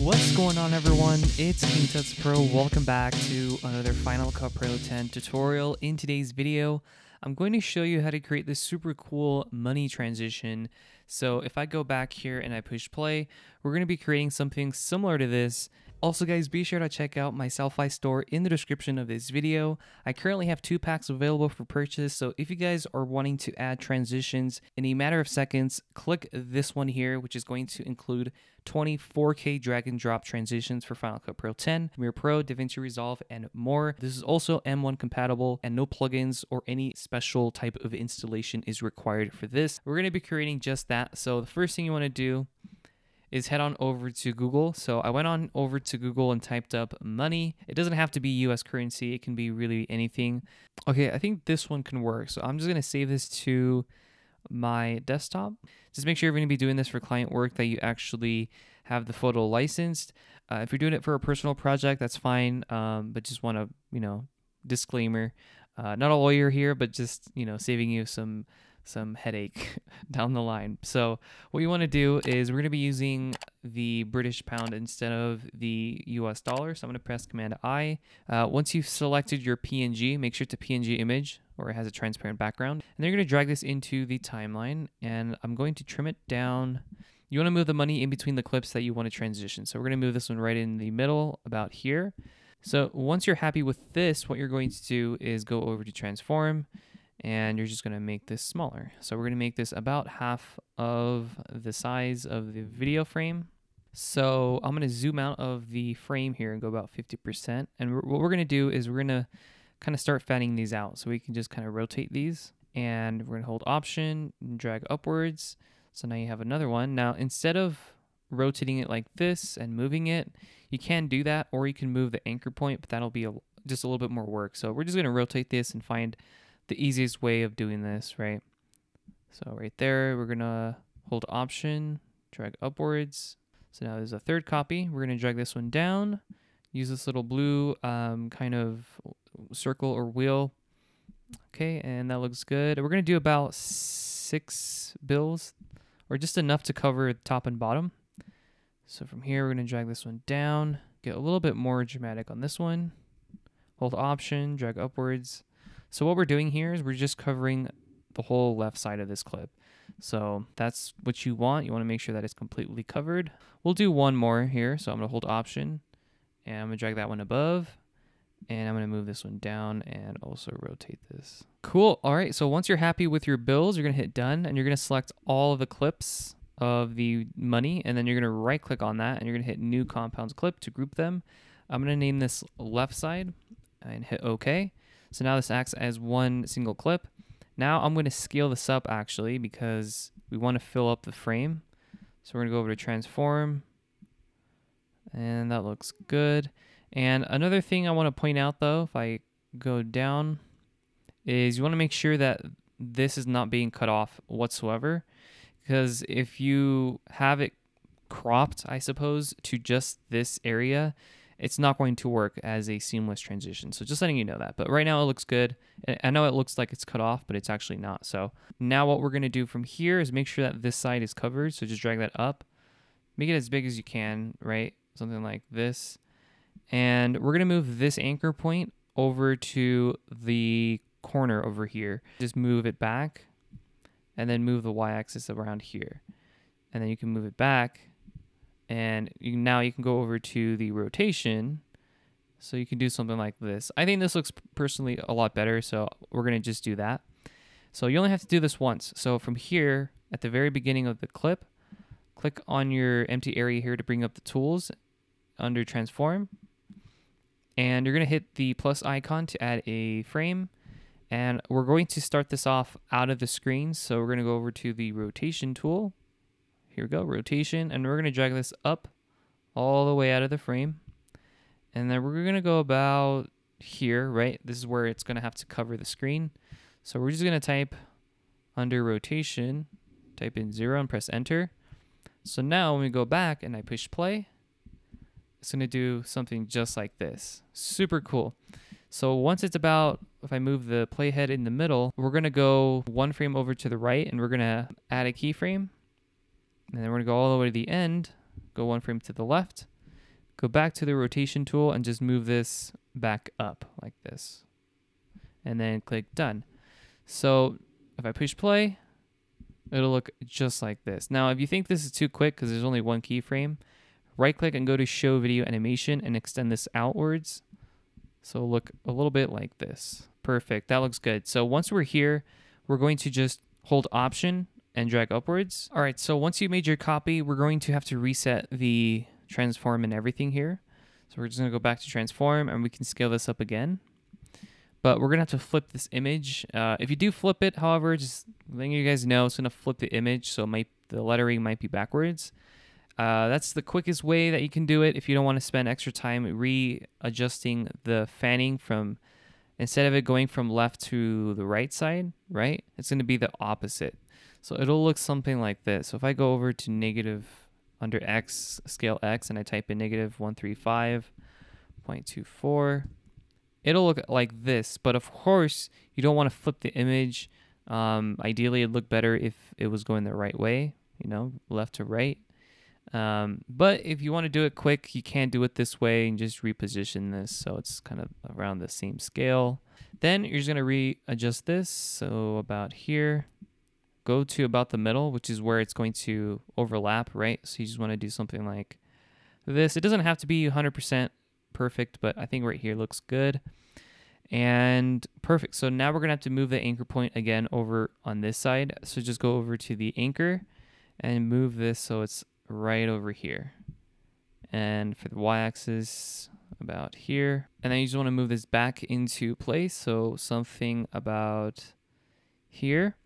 What's going on everyone? It's King Tuts Pro. Welcome back to another Final Cut Pro 10 tutorial. In today's video, I'm going to show you how to create this super cool money transition. So if I go back here and I push play, we're going to be creating something similar to this also guys, be sure to check out my Sellfy store in the description of this video. I currently have two packs available for purchase, so if you guys are wanting to add transitions in a matter of seconds, click this one here, which is going to include 24K drag and drop transitions for Final Cut Pro 10, Premiere Pro, DaVinci Resolve, and more. This is also M1 compatible and no plugins or any special type of installation is required for this. We're going to be creating just that. So the first thing you want to do is head on over to Google. So I went on over to Google and typed up money. It doesn't have to be US currency, it can be really anything. Okay, I think this one can work. So I'm just going to save this to my desktop. Just make sure you're going to be doing this for client work that you actually have the photo licensed. Uh, if you're doing it for a personal project, that's fine. Um, but just want to, you know, disclaimer. Uh, not a lawyer here, but just you know, saving you some some headache down the line. So what you want to do is we're going to be using the British pound instead of the US dollar. So I'm going to press Command I. Uh, once you've selected your PNG, make sure it's a PNG image or it has a transparent background. And then you're going to drag this into the timeline and I'm going to trim it down. You want to move the money in between the clips that you want to transition. So we're going to move this one right in the middle about here. So once you're happy with this, what you're going to do is go over to transform and you're just going to make this smaller. So we're going to make this about half of the size of the video frame. So I'm going to zoom out of the frame here and go about 50%. And what we're going to do is we're going to kind of start fanning these out. So we can just kind of rotate these and we're to hold option and drag upwards. So now you have another one. Now, instead of rotating it like this and moving it, you can do that, or you can move the anchor point, but that'll be a, just a little bit more work. So we're just going to rotate this and find the easiest way of doing this, right? So right there, we're gonna hold option, drag upwards. So now there's a third copy. We're gonna drag this one down, use this little blue um, kind of circle or wheel. Okay, and that looks good. We're gonna do about six bills, or just enough to cover top and bottom. So from here, we're gonna drag this one down, get a little bit more dramatic on this one. Hold option, drag upwards. So what we're doing here is we're just covering the whole left side of this clip. So that's what you want. You want to make sure that it's completely covered. We'll do one more here. So I'm going to hold option and I'm going to drag that one above and I'm going to move this one down and also rotate this. Cool. All right. So once you're happy with your bills, you're going to hit done and you're going to select all of the clips of the money and then you're going to right click on that and you're going to hit new compounds clip to group them. I'm going to name this left side and hit OK. So now this acts as one single clip. Now I'm going to scale this up actually because we want to fill up the frame. So we're going to go over to transform and that looks good. And another thing I want to point out though, if I go down, is you want to make sure that this is not being cut off whatsoever. Because if you have it cropped, I suppose, to just this area, it's not going to work as a seamless transition. So just letting you know that. But right now it looks good. I know it looks like it's cut off, but it's actually not. So now what we're going to do from here is make sure that this side is covered. So just drag that up. Make it as big as you can, right? Something like this. And we're going to move this anchor point over to the corner over here. Just move it back and then move the y-axis around here. And then you can move it back and you, now you can go over to the rotation. So you can do something like this. I think this looks personally a lot better, so we're going to just do that. So you only have to do this once. So from here, at the very beginning of the clip, click on your empty area here to bring up the tools under transform. And you're going to hit the plus icon to add a frame. And we're going to start this off out of the screen. So we're going to go over to the rotation tool here we go, rotation, and we're going to drag this up all the way out of the frame. And then we're going to go about here, right? This is where it's going to have to cover the screen. So we're just going to type under rotation, type in zero and press enter. So now when we go back and I push play, it's going to do something just like this. Super cool. So once it's about, if I move the playhead in the middle, we're going to go one frame over to the right and we're going to add a keyframe and then we're to go all the way to the end, go one frame to the left, go back to the rotation tool and just move this back up like this. And then click done. So if I push play, it'll look just like this. Now, if you think this is too quick because there's only one keyframe, right click and go to show video animation and extend this outwards. So look a little bit like this. Perfect. That looks good. So once we're here, we're going to just hold option and drag upwards. All right, so once you made your copy, we're going to have to reset the transform and everything here. So we're just gonna go back to transform and we can scale this up again. But we're gonna have to flip this image. Uh, if you do flip it, however, just letting you guys know, it's gonna flip the image, so might, the lettering might be backwards. Uh, that's the quickest way that you can do it if you don't want to spend extra time readjusting the fanning from instead of it going from left to the right side, right? It's going to be the opposite. So it'll look something like this. So if I go over to negative under X, scale X, and I type in negative 135.24, it'll look like this. But of course, you don't want to flip the image. Um, ideally, it'd look better if it was going the right way, you know, left to right. Um, but if you want to do it quick, you can do it this way and just reposition this so it's kind of around the same scale. Then you're just going to readjust this. So about here, go to about the middle, which is where it's going to overlap, right? So you just want to do something like this. It doesn't have to be 100% perfect, but I think right here looks good. And perfect. So now we're going to have to move the anchor point again over on this side. So just go over to the anchor and move this so it's right over here. And for the y-axis, about here. And then you just want to move this back into place. So something about here.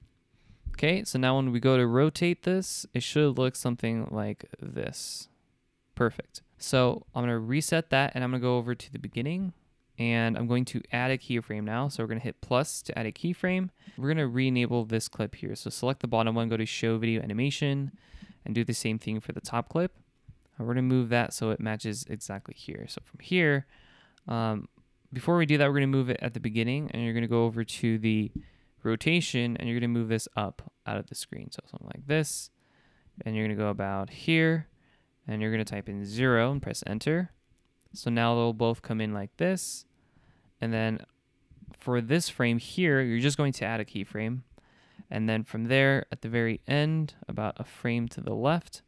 Okay, so now when we go to rotate this, it should look something like this. Perfect. So I'm going to reset that and I'm going to go over to the beginning and I'm going to add a keyframe now. So we're going to hit plus to add a keyframe. We're going to re-enable this clip here. So select the bottom one, go to show video animation, and do the same thing for the top clip. We're going to move that so it matches exactly here. So from here, um, before we do that, we're going to move it at the beginning and you're going to go over to the rotation and you're going to move this up out of the screen. So something like this. And you're going to go about here and you're going to type in zero and press enter. So now they'll both come in like this. And then for this frame here, you're just going to add a keyframe. And then from there, at the very end, about a frame to the left,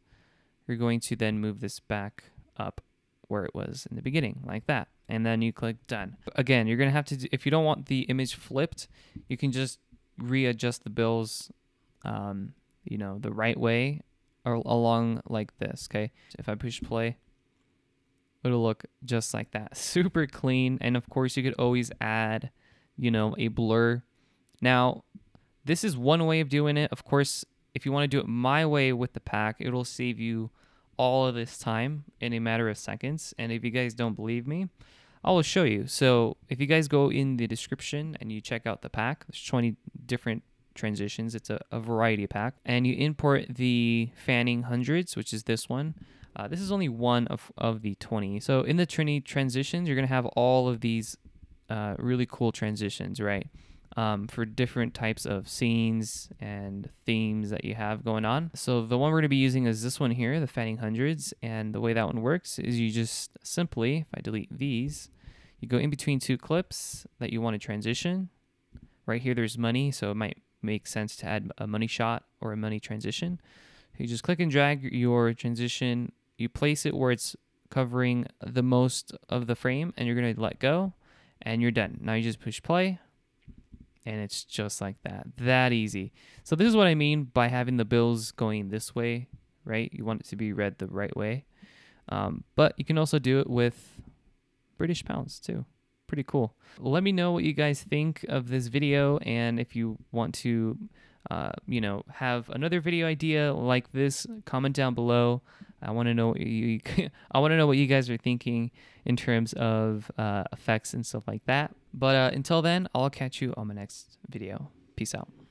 you're going to then move this back up where it was in the beginning, like that. And then you click done. Again, you're going to have to, do, if you don't want the image flipped, you can just readjust the bills, um, you know, the right way or along like this, okay? If I push play, it'll look just like that. Super clean. And of course, you could always add, you know, a blur. Now, this is one way of doing it. Of course, if you want to do it my way with the pack, it'll save you all of this time in a matter of seconds. And if you guys don't believe me, I will show you. So if you guys go in the description and you check out the pack, there's 20 different transitions. It's a, a variety pack. And you import the fanning hundreds, which is this one. Uh, this is only one of, of the 20. So in the Trinity transitions, you're going to have all of these uh, really cool transitions, right? Um, for different types of scenes and themes that you have going on. So the one we're going to be using is this one here, the Fanning Hundreds. And the way that one works is you just simply, if I delete these, you go in between two clips that you want to transition. Right here, there's money, so it might make sense to add a money shot or a money transition. You just click and drag your transition. You place it where it's covering the most of the frame, and you're going to let go, and you're done. Now you just push play and it's just like that. That easy. So this is what I mean by having the bills going this way, right? You want it to be read the right way. Um, but you can also do it with British pounds too. Pretty cool. Let me know what you guys think of this video and if you want to uh, you know, have another video idea like this, comment down below. I want to know what you I want to know what you guys are thinking in terms of uh, effects and stuff like that. But uh, until then, I'll catch you on my next video. Peace out.